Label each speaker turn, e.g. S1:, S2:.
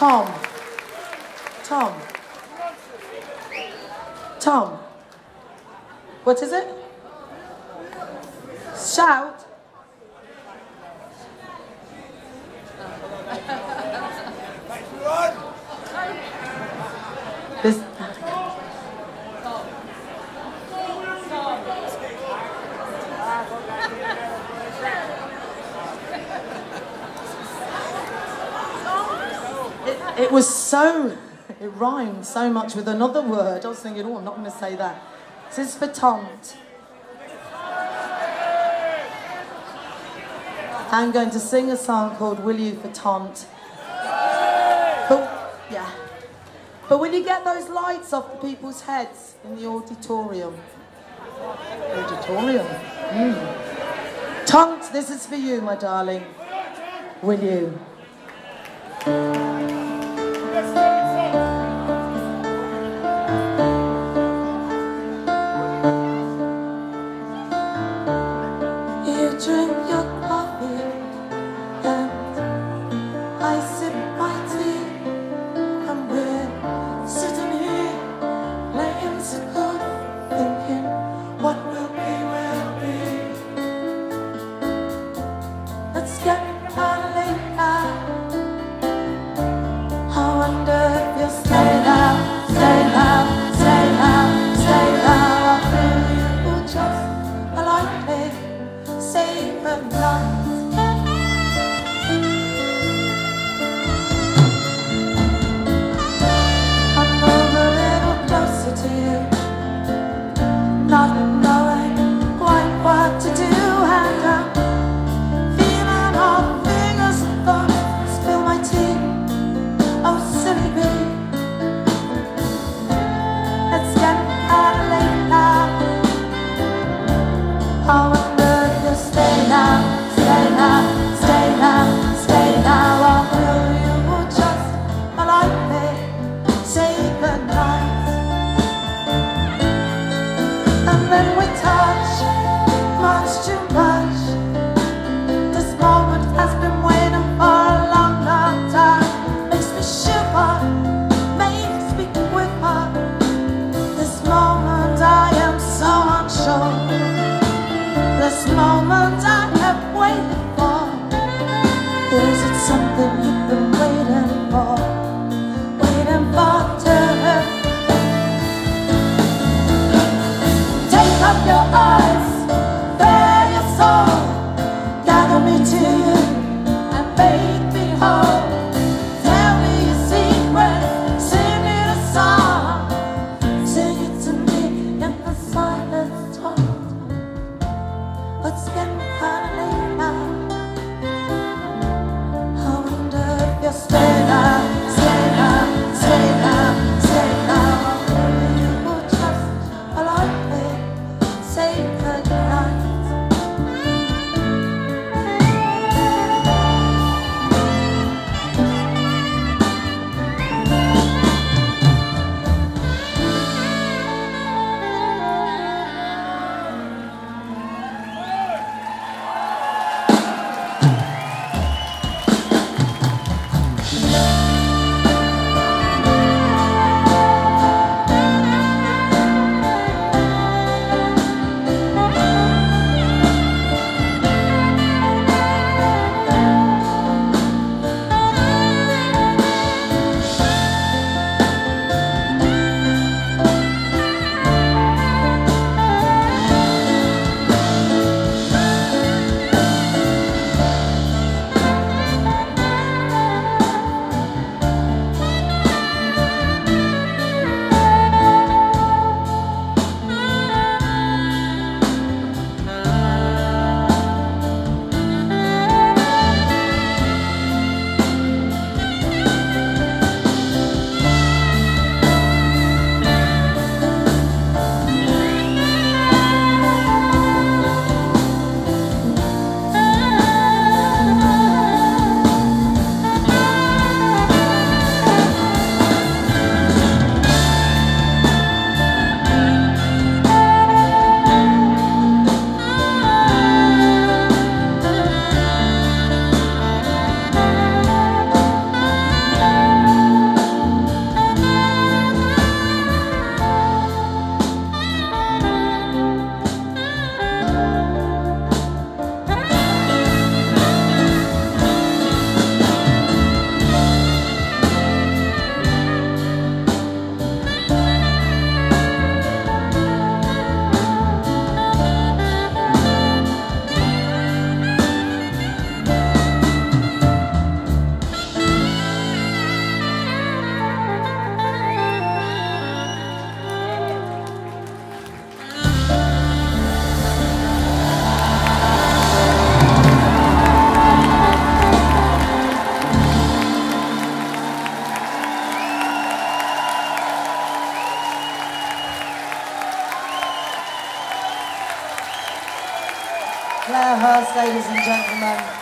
S1: Tom. Tom. Tom. What is it? Shout. This, it, was so, it rhymed so much with another word. I was thinking, oh, I'm not going to say that. This is for Tont. I'm going to sing a song called Will You for Tont. But, yeah. But will you get those lights off the people's heads in the auditorium? Auditorium? Mm. This is for you, my darling. Will? You Then we touch much too to, I made. Clare Hirst, ladies and gentlemen.